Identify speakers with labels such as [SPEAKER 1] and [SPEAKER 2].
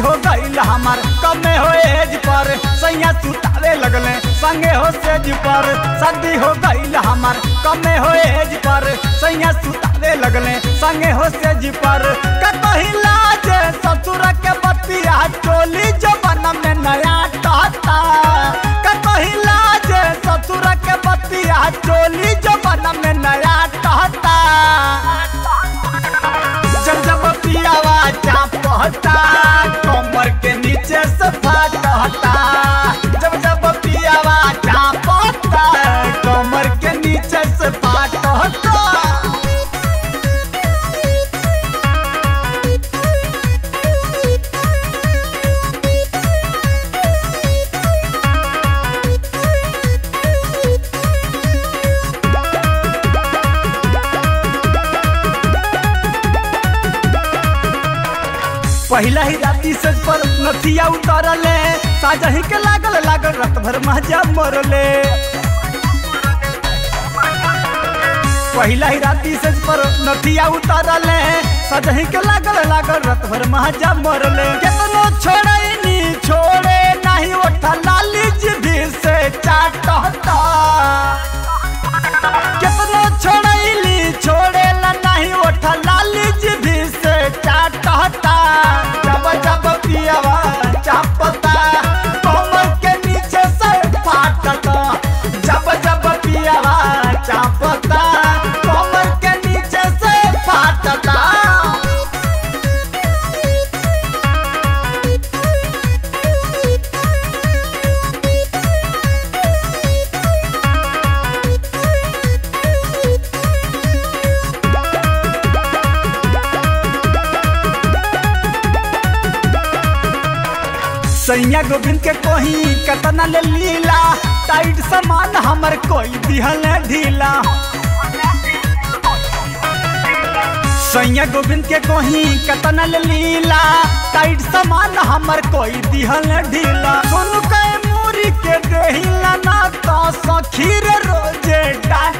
[SPEAKER 1] हो गई हमार। कमे हो एज पर, सैया सुतावे लगले। संगे हो सेज पर शादी हो गई हमार। कमे हो एज पर, सैया सुतावे लगले। संगे हो सेज पर, कत पहला ही राती से पर नथिया उतरले। साजही के लागल लागल रात भर मज़ा मरले। पहला ही राती से पर नथिया उतरले। सजही के लागल लागल रात भर मज़ा मरले। सैया गोविंद के कोही कतना ले लीला। टाइट सामान हमर कोई दिहल ढीला। सैया गोविंद के कोही कतना ले लीला। टाइट सामान हमर कोई दिहल ढीला। सुन के मूरी के देहिला ना तो सखीर रोज़े डांटता